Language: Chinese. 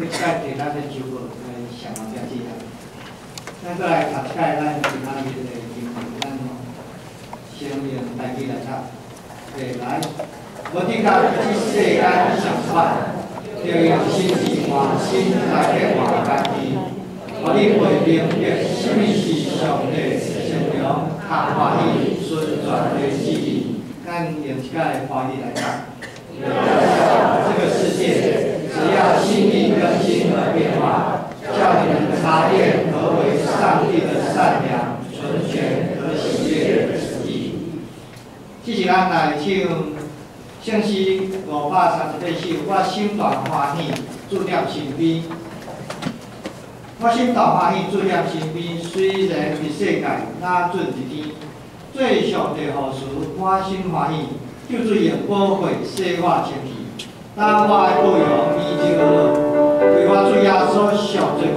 去解题咱的周末来上网遮记下。咱过来读一解咱其他的这个经文，咱先用台语来读。对，来，我听到这世间上法，就用心计划心来变化家己。我哋会明白什么是上帝善良、合欢喜、顺转的旨意。咱用一解欢喜来读。这个世界。只要心意更新和变化，叫你能查验何为上帝的善良、纯全和喜悦的旨意。这是咱来唱圣诗五百三十八首，我心大欢喜，注念身边。我心大欢喜，注念身边。虽然伫世界哪准一天，最上帝何事？我心欢喜，就主用宝血洗我清气。当我的羔羊已经而来，为我主耶稣赎罪